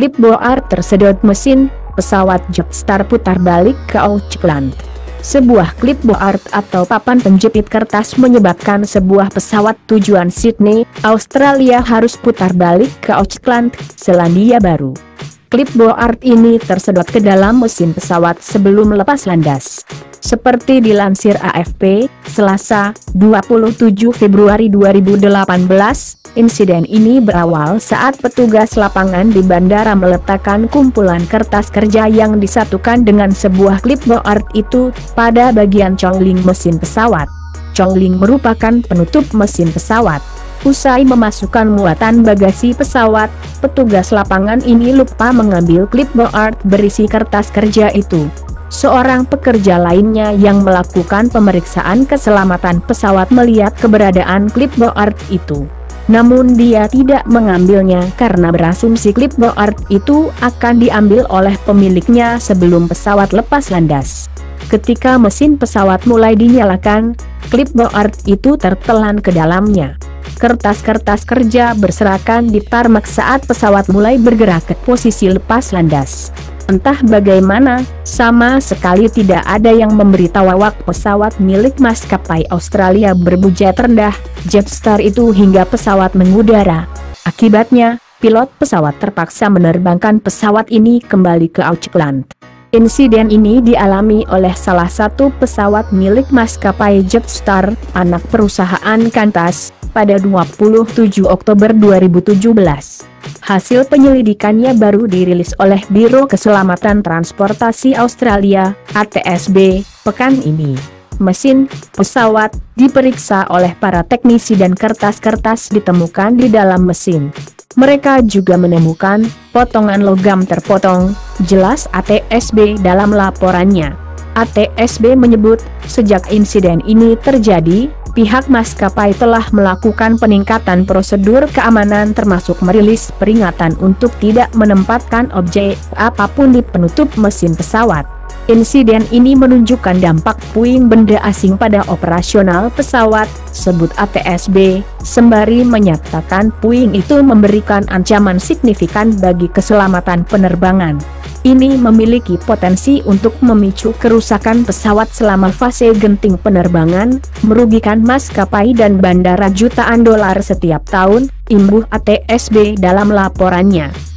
Klip Boar tersedot mesin, pesawat Jetstar putar balik ke Auckland. Sebuah klip board atau papan penjepit kertas menyebabkan sebuah pesawat tujuan Sydney, Australia harus putar balik ke Auckland, Selandia Baru. Klip board ini tersedot ke dalam mesin pesawat sebelum lepas landas. Seperti dilansir AFP, Selasa, 27 Februari 2018, Insiden ini berawal saat petugas lapangan di bandara meletakkan kumpulan kertas kerja yang disatukan dengan sebuah clipboard itu pada bagian congling mesin pesawat. Congling merupakan penutup mesin pesawat. Usai memasukkan muatan bagasi pesawat, petugas lapangan ini lupa mengambil clipboard berisi kertas kerja itu. Seorang pekerja lainnya yang melakukan pemeriksaan keselamatan pesawat melihat keberadaan clipboard itu. Namun dia tidak mengambilnya karena berasumsi clipboard itu akan diambil oleh pemiliknya sebelum pesawat lepas landas. Ketika mesin pesawat mulai dinyalakan, clipboard itu tertelan ke dalamnya. Kertas-kertas kerja berserakan di tarmac saat pesawat mulai bergerak ke posisi lepas landas. Entah bagaimana, sama sekali tidak ada yang memberitahu awak pesawat milik maskapai Australia berbujet rendah, Jetstar itu hingga pesawat mengudara. Akibatnya, pilot pesawat terpaksa menerbangkan pesawat ini kembali ke Auckland. Insiden ini dialami oleh salah satu pesawat milik maskapai Jetstar, anak perusahaan Qantas, pada 27 Oktober 2017. Hasil penyelidikannya baru dirilis oleh Biro Keselamatan Transportasi Australia, ATSB, pekan ini. Mesin, pesawat, diperiksa oleh para teknisi dan kertas-kertas ditemukan di dalam mesin. Mereka juga menemukan potongan logam terpotong, jelas ATSB dalam laporannya. ATSB menyebut, sejak insiden ini terjadi, pihak maskapai telah melakukan peningkatan prosedur keamanan termasuk merilis peringatan untuk tidak menempatkan objek apa pun di penutup mesin pesawat. Insiden ini menunjukkan dampak puing benda asing pada operasional pesawat, sebut ATSB, sembari menyatakan puing itu memberikan ancaman signifikan bagi keselamatan penerbangan. Ini memiliki potensi untuk memicu kerusakan pesawat selama fase genting penerbangan, merugikan maskapai dan bandara jutaan dolar setiap tahun, imbuh ATSB dalam laporannya.